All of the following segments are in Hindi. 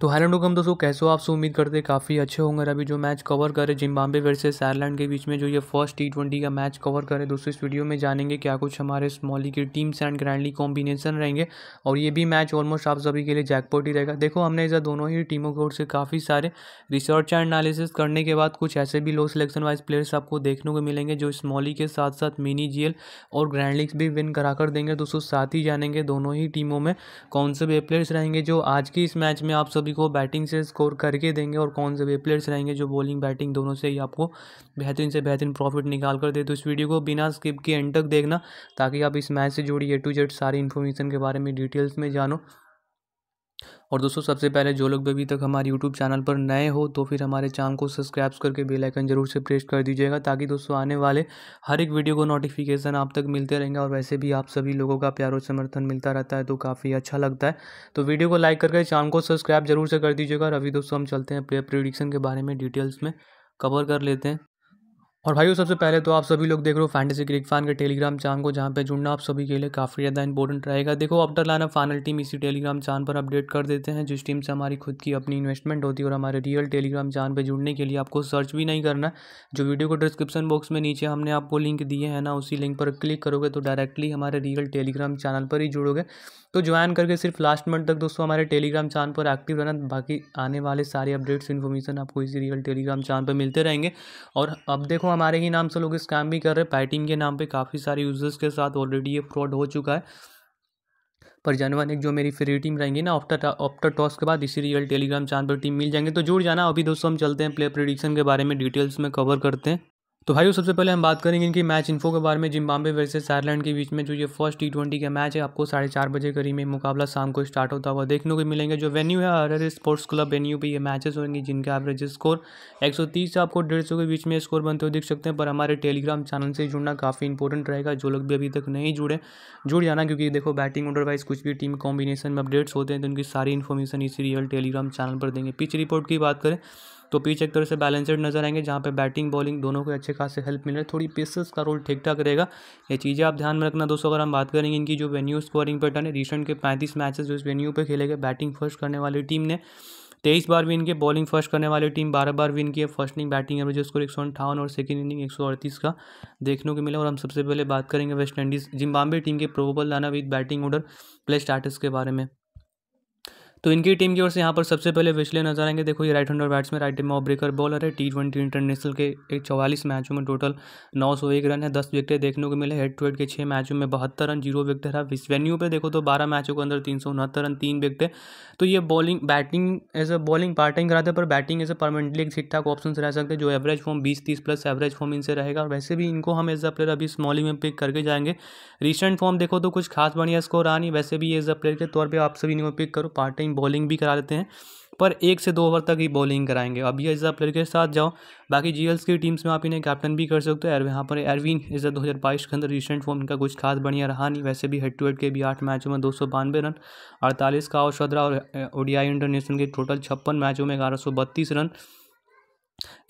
तो हेलो कम दोस्तों कैसे हो आप से उम्मीद करते काफ़ी अच्छे होंगे अभी जो मैच कवर करे जिम्बाब्वे वर्सेस आयरलैंड के बीच में जो ये फ़र्स्ट टी ट्वेंटी का मैच कवर करे, दोस्तों इस वीडियो में जानेंगे क्या कुछ हमारे स्मॉली की टीम्स एंड ग्रैंडली कॉम्बिनेशन रहेंगे। और ये भी मैच ऑलमोस्ट आप सभी के लिए जैकपॉट ही रहेगा। देखो हमने इधर दोनों ही टीमों की ओर से काफ़ी सारे रिसर्च एंड एनालिसिस करने के बाद कुछ ऐसे भी लो सिलेक्शन वाइज प्लेयर्स आपको देखने को मिलेंगे जो स्मॉली के साथ साथ मिनी जी और ग्रैंड लीग्स भी विन करा कर देंगे। दोस्तों साथ ही जानेंगे दोनों ही टीमों में कौन से वे प्लेयर्स रहेंगे जो आज की इस मैच में आप सभी को बैटिंग से स्कोर करके देंगे और कौन से वे प्लेयर्स रहेंगे जो बॉलिंग बैटिंग दोनों से ही आपको बेहतरीन से बेहतरीन प्रॉफिट निकाल कर दे। तो इस वीडियो को बिना स्किप के एंड तक देखना ताकि आप इस मैच से जुड़ी ए टू जेड सारी इन्फॉर्मेशन के बारे में डिटेल्स में जानो। और दोस्तों, सबसे पहले जो लोग भी अभी तक हमारे यूट्यूब चैनल पर नए हो तो फिर हमारे चैनल को सब्सक्राइब करके बेल आइकन ज़रूर से प्रेस कर दीजिएगा, ताकि दोस्तों आने वाले हर एक वीडियो को नोटिफिकेशन आप तक मिलते रहेंगे और वैसे भी आप सभी लोगों का प्यार और समर्थन मिलता रहता है तो काफ़ी अच्छा लगता है। तो वीडियो को लाइक करके चैनल को सब्सक्राइब ज़रूर से कर दीजिएगा और अभी दोस्तों हम चलते हैं प्रिडिक्शन के बारे में डिटेल्स में कवर कर लेते हैं। और भाइयों, सबसे पहले तो आप सभी लोग देख रहे हो फैंटेसी क्रिक फ़ैन के टेलीग्राम चैनल को, जहाँ पे जुड़ना आप सभी के लिए काफ़ी ज़्यादा इंपॉर्टेंट रहेगा। देखो आफ्टर लाइन फाइनल टीम इसी टेलीग्राम चैनल पर अपडेट कर देते हैं, जिस टीम से हमारी खुद की अपनी इन्वेस्टमेंट होती है और हमारे रियल टेलीग्राम चैनल पर जुड़ने के लिए आपको सर्च भी नहीं करना। जो वीडियो को डिस्क्रिप्शन बॉक्स में नीचे हमने आपको लिंक दिए हैं ना, उसी लिंक पर क्लिक करोगे तो डायरेक्टली हमारे रियल टेलीग्राम चैनल पर ही जुड़ोगे। तो ज्वाइन करके सिर्फ़ लास्ट मंथ तक दोस्तों हमारे टेलीग्राम चैनल पर एक्टिव रहना, बाकी आने वाले सारे अपडेट्स इन्फॉर्मेशन आपको इसी रियल टेलीग्राम चैनल पर मिलते रहेंगे। और अब देखो हमारे ही नाम से लोग स्कैम भी कर रहे हैं। पैटिंग के नाम पे काफ़ी सारे यूज़र्स के साथ ऑलरेडी ये फ्रॉड हो चुका है। पर जनवन एक जो मेरी फ्री टीम रहेंगी ना ऑफ्टर ऑफ्टर टॉस के बाद इसी रियल टेलीग्राम चैनल पर टीम मिल जाएँगे। तो जुड़ जाना, अभी दोस्तों हम चलते हैं प्ले प्रडिक्शन के बारे में डिटेल्स में कवर करते हैं। तो भाई सबसे पहले हम बात करेंगे इनकी मैच इन्फो के बारे में जिम्बाब्वे वर्सेस आयरलैंड के बीच में, जो ये फ़र्स्ट टी ट्वेंटी का मैच है, आपको साढ़े चार बजे करीब में मुकाबला शाम को स्टार्ट होता हुआ देखने को मिलेंगे। जो वेन्यू है आर स्पोर्ट्स क्लब वेन्यू पे ये मैचेस होंगे, जिनका एवरेज स्कोर 130 से आपको डेढ़ के बीच में स्कोर बनते हुए दिख सकते हैं। पर हमारे टेलीग्राम चैनल से जुड़ना काफ़ी इंपॉर्टेंट रहेगा, जो लोग भी अभी तक नहीं जुड़े, जुड़ जाना, क्योंकि देखो बैटिंग ऑर्डर वाइज कुछ भी टीम कॉम्बिनेशन में अपडेट्स होते हैं तो उनकी सारी इन्फॉर्मेशन इसी रियल टेलीग्राम चैनल पर देंगे। पिच रिपोर्ट की बात करें तो पिच एक तरह से बैलेंसड नज़र आएँगे, जहाँ पे बैटिंग बॉलिंग दोनों को अच्छे खासे हेल्प मिल रहा है। थोड़ी पेसेस का रोल ठीक ठाक रहेगा। ये चीज़ें आप ध्यान में रखना दोस्तों, अगर हम बात करेंगे इनकी जो वेन्यू स्कोरिंग पैटर्न है रिसेंट के पैंतीस मैचेस जो इस वेन्यू पर खेले गए बैटिंग फ़र्स्ट करने वाली टीम ने, तेईस बार विन किए बॉलिंग फ़र्स्ट करने वाली टीम बारह बार विन किए first inning batting average score एक सौ अंठावन और सेकंड इनिंग एक सौ अड़तीस का देखने को मिला। और हम सबसे पहले बात करेंगे वेस्ट इंडीज़ जिम्बाब्वे टीम के probable lineup with batting order play starts के बारे में। तो इनकी टीम की ओर से यहाँ पर सबसे पहले विशले नज़र आएँगे देखो, ये right hander batsman right team में ऑफ़ ब्रेकर बॉलर है। टी ट्वेंटी इंटरनेशनल के एक चौवालीस मैचों में टोटल नौ सौ एक रन है, दस विकेट देखने को मिले हेड टू हेड के छः मैचों में बहत्तर रन ज़ीरो विकेट रहा इस वेन्यू पे देखो तो बारह मैचों के अंदर तीन सौ उनहत्तर रन, तीन विकेट तो ये bowling batting as a bowling parting कराते पर बैटिंग एज अ परमानेंटली एक ठीक ठाक ऑप्शन रह सकते जो एवरेज फॉर्म बीस, तीस प्लस एवरेज फॉर्म इनसे रहेगा। और वैसे भी इनको हम एज अ प्लेयर अभी स्मॉलिंग में पिक करके जाएँगे। रिसेंट फॉर्म देखो तो कुछ खास बढ़िया स्कोर आ नहीं, वैसे भी एज अ प्लेयर के तौर पर आप सभी इनको पिक करो। पार्ट टाइम बॉलिंग भी करा देते हैं, पर एक से दो ओवर तक ही बॉलिंग कराएँगे। अब ये आप प्लेयर के साथ जाओ, बाकी जी की टीम्स में आप इन्हें कैप्टन भी कर सकते हो। एर यहाँ पर एरविन इस दो हज़ार बाईस के अंदर रिसेंट फॉर्म इनका कुछ खास बढ़िया रहा नहीं। वैसे भी हेड टू हेड के भी आठ मैचों में दो सौ बानवे रन, अड़तालीस का औसत रहा और ओडियाई इंटरनेशनल के टोटल छप्पन मैचों में ग्यारह सौ बत्तीस रन।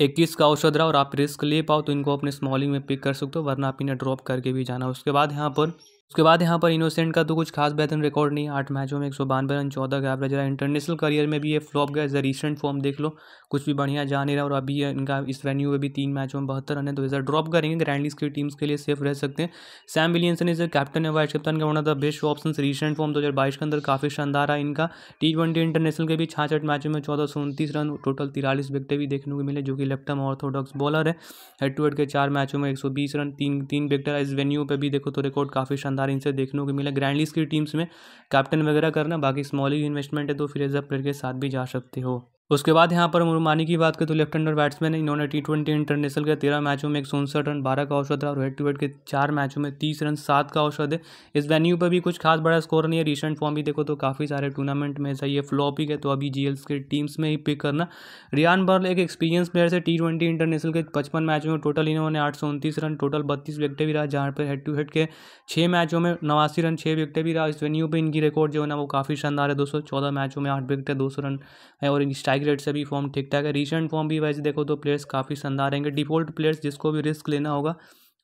इक्कीस का औसत रहा और आप रिस्क ले पाओ तो इनको अपने स्मॉलिंग में पिक कर सकते हो, वरना आप इन्हें ड्रॉप करके भी जाना। उसके बाद यहाँ पर उसके बाद यहाँ पर इनोसेंट का तो कुछ खास बेहतरीन रिकॉर्ड नहीं, आठ मैचों में एक सौ बानवे रन, चौदह का एवरेज रहा। इंटरनेशनल करियर में भी ये फ्लॉप गया। अ रिसेंट फॉर्म देख लो, कुछ भी बढ़िया जा नहीं रहा और अभी इनका इस वेन्यू में भी तीन मैचों में बहत्तर रन है तो इधर ड्रॉप करेंगे। ग्रैंडलीज की टीम्स के लिए सेफ़ रह सकते हैं। सैम विलियंसन इज़ कैप्टन है वाइस कैप्टन का off the best option recent form दो हज़ार बाईस के अंदर काफ़ी शानदार रहा इनका। टी ट्वेंटी इंटरनेशनल के भी छाछठ मैचों में चौदह सौ उनतीस रन टोटल तिरालीस विकटें भी देखने को मिले, जो कि लेफ़्ट आर्म ऑर्थोडॉक्स बॉलर है। हेड टू हेड के चार मैचों में एक सौ बीस रन, तीन तीन विकटें इस वेन्यू पर भी देखो तो रिकॉर्ड काफ़ी शानदार इनसे देखने को मिला। ग्रैंड की टीम्स में कैप्टन वगैरह करना, बाकी स्मॉल इन्वेस्टमेंट है तो फिर एज अ प्लेयर के साथ भी जा सकते हो। उसके बाद यहाँ पर मुरमानी की बात करें तो लेफ़्ट हैंडर बैट्समैन है। इन्होंने टी ट्वेंटी इंटरनेशनल के तेरह मैचों में एक सौ उनसठ रन, बारह का औसत रहा और हेड टू हेड के चार मैचों में तीस रन, सात का औसत है। इस वेन्यू पर भी कुछ खास बड़ा स्कोर नहीं है। रिसेंट फॉर्म भी देखो तो काफ़ी सारे टूर्नामेंट में ऐसा ये फ्लॉप ही है तो अभी जी के टीम्स में ही पिक करना। रियान बर्ल एक एक्सपीरियंस प्लेयर से टी ट्वेंटी इंटरनेशनल के, पचपन मैचों में टोटल इन्होंने आठ सौ उनतीस रन टोटल बत्तीस विकटें भी रहा, जहाँ पर हेड टू हेड के छः मैचों में नवासी रन छः विकटें भी रहा। इस वेन्यू पर इनकी रिकॉर्ड जो है ना, वो काफ़ी शानदार है। दोस्तों चौदह मैचों में आठ विकटें दो सौ रन है और स्ट्राइक रेट से भी फॉर्म ठीक ठाक है। रिसेंट फॉर्म भी वैसे देखो तो प्लेयर्स काफ़ी शानदार रहेंगे डिफ़ॉल्ट प्लेयर्स जिसको भी रिस्क लेना होगा,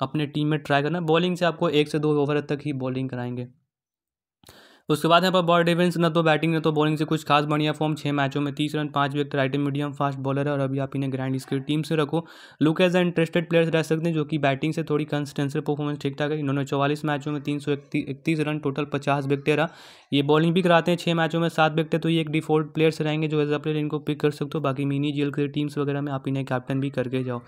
अपने टीम में ट्राई करना। बॉलिंग से आपको एक से दो ओवर तक ही बॉलिंग कराएँगे। उसके बाद यहाँ पर बॉल डिफेंस, न तो बैटिंग, न तो बॉलिंग से कुछ खास बढ़िया फॉर्म छः मैचों में तीस रन, पाँच wicket right medium fast bowler है और अभी आप इन्हें ग्रैंड इसकी टीम से रखो। लुक एज इंटरेस्टेड प्लेयर्स रह सकते हैं जो कि बैटिंग से थोड़ी कंसिस्टेंसी परफॉर्मेंस ठीक ठाक है। इन्होंने चौवालीस मैचों में तीन सौ इकतीस रन टोटल पचास विकेट रहा। ये बॉलिंग भी कराते हैं छः मैचों में सात विकटे तो ये एक डिफ़ॉल्ट प्लेयर्स रहेंगे जो एज अ प्लेयर इनको पिक कर सकते हो। बाकी मिनी जेल के टीम्स वगैरह में आप इन्हें कैप्टन भी करके जाओ।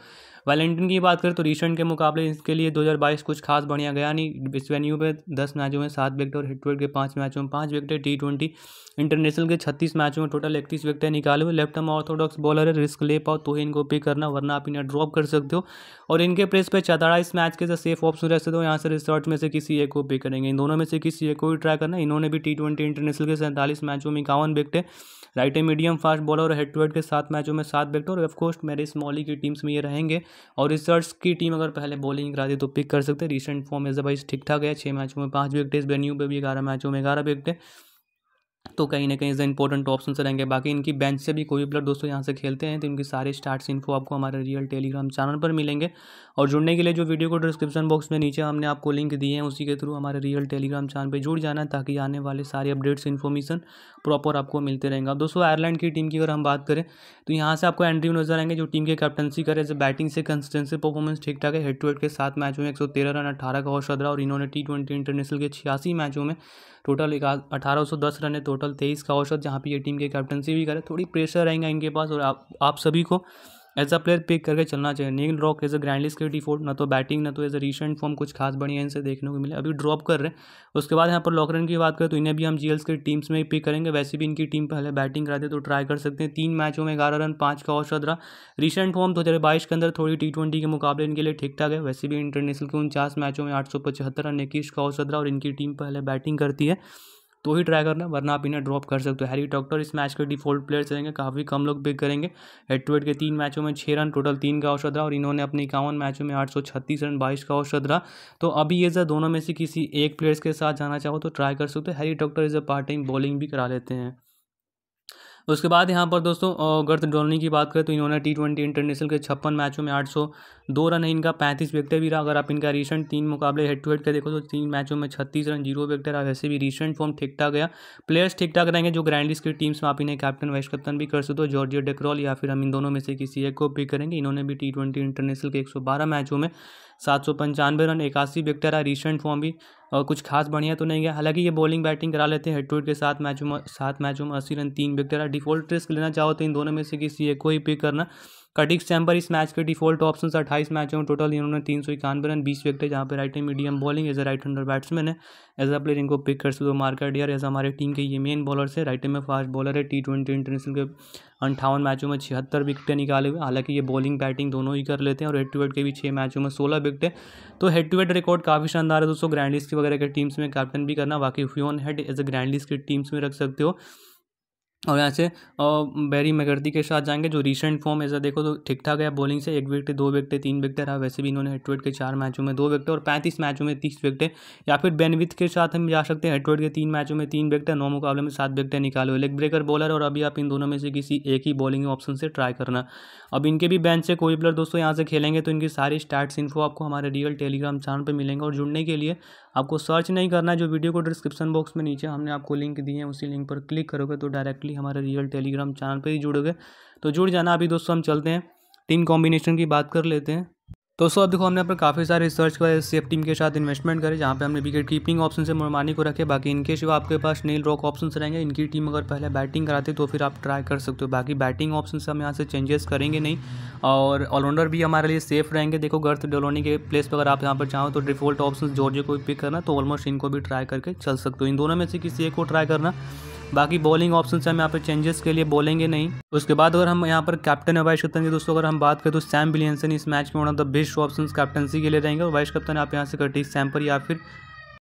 वैलेंटिन की बात करें तो रिसेंट के मुकाबले इसके लिए 2022 कुछ खास बढ़िया गया नहीं इस वेन्यू पे दस मैचों में सात विकेट और हिटवेट के पाँच मैचों में पाँच विकेट टी ट्वेंटी इंटरनेशनल के छत्तीस मैचों में टोटल इकतीस विकेट निकाले हुए। लेफ़्ट हम ऑर्थोडॉक्स बॉलर है रिस्क ले पाओ तो ही इनको पिक करना, वरना आप इन्हें ड्रॉप कर सकते हो। और इनके प्रेस पर चताड़ा इस मैच के सेफ़ ऑप्शन रह सकते हो, यहाँ से रिसर्च में से किसी एक को पिक करेंगे। इन दोनों में से किसी एक को भी ट्राई करना। इन्होंने भी टी इंटरनेशनल के सैंतालीस मैचों में इक्यावन wicket right a medium, fast bowler और हेड टू हेड के सात मैचों में सात विकेट और ऑफकोर्स मेरे स्मॉली की टीम्स में ये रहेंगे। और रिसर्च की टीम अगर पहले बॉलिंग करा दी तो पिक कर सकते। हैं रिसेंट फॉर्म एज वाइज ठीक ठाक है छः मैचों में पाँच विकेट इस वेन्यू पर भी ग्यारह मैचों में ग्यारह विकेट तो कहीं ना कहीं इस इंपॉर्टेंट ऑप्शन से रहेंगे। बाकी इनकी बेंच से भी कोई भी प्लेयर दोस्तों यहाँ से खेलते हैं तो इनकी सारे स्टार्ट्स इन्फो आपको हमारे रियल टेलीग्राम चैनल पर मिलेंगे। और जुड़ने के लिए जो वीडियो को डिस्क्रिप्शन बॉक्स में नीचे हमने आपको लिंक दिए हैं, उसी के थ्रू हमारे रियल टेलीग्राम चैनल पर जुड़ जाना, ताकि आने वाले सारे अपडेट्स इन्फॉर्मेशन प्रॉपर आपको मिलते रहेंगे। दोस्तों आयरलैंड की टीम की अगर हम बात करें तो यहाँ से आपको एंट्री नज़र आएँगे, जो टीम के कैप्टनसी करे, जैसे बैटिंग से कंसिस्टेंसी परफॉर्मेंस ठीक ठाक है हेड टू हेड के सात मैचों में एक सौ तेरह रन, अठारह का औसत रहा, और इन्होंने टी ट्वेंटी इंटरनेशनल के छियासी मैचों में टोटल अठारह सौ दस रन है टोटल तेईस का औसत, जहाँ पे ये टीम की कैप्टनसी भी करे। थोड़ी प्रेशर रहेगा इनके पास और आप आप सभी को एज अ प्लेयर पिक करके चलना चाहिए। नील रॉक एज अ ग्रैंडलिस के डिफ़ॉल्ट ना तो बैटिंग ना तो एज अ रिसेंट फॉर्म कुछ खास बढ़िया इनसे देखने को मिले। अभी ड्रॉप कर रहे हैं। उसके बाद यहाँ पर लॉकरन की बात करें तो इन्हें भी हम जी के टीम्स में ही पिक करेंगे। वैसे भी इनकी टीम पहले बैटिंग कराते तो ट्राई कर सकते हैं। तीन मैचों में ग्यारह रन, पाँच का औसत रहा। रिसेंट फॉर्म दो हज़ार बाईस के अंदर थोड़ी टी ट्वेंटी के मुकाबले इनके लिए ठीक ठाक है। वैसे भी इंटरनेशनल के उनचास मैचों में आठ सौ पचहत्तर रन, इक्कीस का औसत रहा और इनकी टीम पहले बैटिंग करती है। तो ही ट्राई करना, वरना आप इन्हें ड्रॉप कर सकते हो। हैरी डॉक्टर इस मैच के डिफ़ॉल्ट प्लेयर्स रहेंगे, काफ़ी कम लोग पिक करेंगे। हेड टू हेड के तीन मैचों में छः रन टोटल तीन का औसत रहा और इन्होंने अपने इक्यावन मैचों में आठ सौ छत्तीस रन, बाईस का औसत रहा। तो अभी ये जब दोनों में से किसी एक प्लेयर्स के साथ जाना चाहो तो ट्राई कर सकते हो। Harry Tector is a part time bowling भी करा लेते हैं। उसके बाद यहाँ पर दोस्तों गर्थ डोलनी की बात करें तो इन्होंने टी ट्वेंटी इंटरनेशनल के छप्पन मैचों में आठ सौ दो रन है इनका पैंतीस विकेट भी रहा। अगर आप इनका रिसेंट तीन मुकाबले हेड टू हेड का देखो तो तीन मैचों में छत्तीस रन, ज़ीरो विकेट रहा। वैसे भी रिसेंट फॉर्म ठीक ठाक गया। प्लेयर्स ठीक ठाक रहेंगे जो ग्रैंड की टीम्स में आप इन्हें कैप्टन वाइस कप्तान भी कर सकते हो जॉर्जिया डेक्रॉल या फिर हम इन दोनों में से किसी एक को पिक करेंगे। इन्होंने भी टी ट्वेंटी इंटरनेशनल के एक सौ बारह मैचों में सात सौ पंचानवे रन इक्यासी विकेट है रिसेंट फॉर्म भी। और कुछ खास बढ़िया तो नहीं गया हालाँकि ये बॉलिंग बैटिंग करा लेते हैं हेड टू हेड के साथ मैचों में, सात मैचों में अस्सी रन, तीन विकेट है डिफ़ॉल्ट रिस्क लेना चाहो तो इन दोनों में से किसी एक को ही पिक करना। कटिक्स चैम्बर इस मैच के डिफ़ॉल्ट ऑप्शन अट्ठाईस मैचों में टोटल इन्होंने तीन सौ इक्यानवे रन, बीस विकेट जहाँ पे right medium bowling as a right hander batsman है। एज अ प्लेयर इनको पिक कर सकते हो मार्केट डियर एज हमारे टीम के ये मेन बॉलर है राइट में फास्ट बॉलर है। टी ट्वेंटी इंटरनेशनल के अंठावन मैचों में छिहत्तर विकेटें निकाले हुए हालाँकि ये बॉलिंग बैटिंग दोनों ही कर लेते हैं और हेड टू हेड के भी छः मैचों में सोलह विकेटें तो हेड टू हेड रिकॉर्ड काफ़ी शानदार है दोस्तों। ग्रैंड की वगैरह के टीम्स में कैप्टन भी करना, बाकी Fionn Hand as a grand की टीम्स में रख सकते हो। और यहाँ से बैरी मैगर्दी के साथ जाएँगे, जो रिसेंट फॉर्म ऐसा देखो तो ठीक ठाक है बॉलिंग से एक विकेट दो विकेट तीन विकेट रहा, वैसे भी इन्होंने हेड के चार मैचों में दो विकेट और पैंतीस मैचों में तीस विकेट या फिर बेनविथ के साथ हम जा सकते हैं हेड के तीन मैचों में तीन विकेट नौ मुकाबले में सात विकेट निकाले हुए। लेग ब्रेकर बॉलर और अभी आप इन दोनों में से किसी एक ही बॉलिंग ऑप्शन से ट्राई करना। अब इनके भी बेंच से कोई प्लेयर दोस्तों यहाँ से खेलेंगे तो इनकी सारी स्टार्ट इन्फो आपको हमारे रियल टेलीग्राम चैनल पर मिलेंगे और जुड़ने के लिए आपको सर्च नहीं करना है, जो वीडियो को डिस्क्रिप्शन बॉक्स में नीचे हमने आपको लिंक दिए हैं, उसी लिंक पर क्लिक करोगे तो डायरेक्टली हमारे रियल टेलीग्राम चैनल पर ही जुड़ोगे। तो जुड़ जाना अभी दोस्तों, हम चलते हैं। टीम कॉम्बिनेशन की बात कर लेते हैं। दोस्तों, अब देखो, हमने पर काफ़ी सारे रिसर्च कर सेफ़ टीम के साथ इन्वेस्टमेंट करे, जहाँ पे हमने विकेट कीपिंग ऑप्शन से मुरमानी को रखे। बाकी इनके सिवा आपके पास नील रॉक ऑप्शन रहेंगे, इनकी टीम अगर पहले बैटिंग कराते तो फिर आप ट्राई कर सकते हो। बाकी बैटिंग ऑप्शन से हम यहाँ से चेंजेस करेंगे नहीं। और ऑलराउंडर भी हमारे लिए सेफ़ रहेंगे। देखो, गर्थ डेलोनी के प्लेस पर अगर आप यहाँ पर चाहो तो डिफ़ॉल्ट ऑप्शन जॉर्जियो को भी पिक करना तो ऑलमोस्ट इनको भी ट्राई करके चल सकते हो। इन दोनों में से किसी एक को ट्राई करना। बाकी बॉलिंग ऑप्शन हम यहाँ पर चेंजेस के लिए बोलेंगे नहीं। उसके बाद अगर हम यहाँ पर कैप्टन है वाइस कप्तान की दोस्तों, अगर हम बात करें तो सैम विलियनसन इस मैच में one of the best option captaincy के लिए रहेंगे। और वाइस कप्तान आप यहाँ से कटी सैम्पर या फिर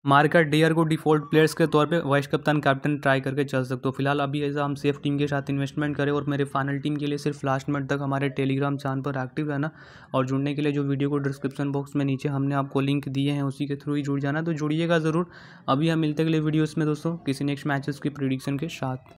मार्केट डेयर को डिफ़ॉल्ट प्लेयर्स के तौर पे वाइस कप्तान, कैप्टन ट्राई करके चल सकते हो। फ़िलहाल अभी ऐसा हम सेफ़ टीम के साथ इन्वेस्टमेंट करें और मेरे फाइनल टीम के लिए सिर्फ़ लास्ट मिनट तक हमारे टेलीग्राम चैनल पर एक्टिव रहना और जुड़ने के लिए जो वीडियो को डिस्क्रिप्शन बॉक्स में नीचे हमने आपको लिंक दिए हैं, उसी के थ्रू ही जुड़ जाना। तो जुड़िएगा ज़रूर। अभी हम मिलते अगले वीडियोज़ में दोस्तों, किसी नेक्स्ट मैचेस की प्रिडिक्शन के साथ।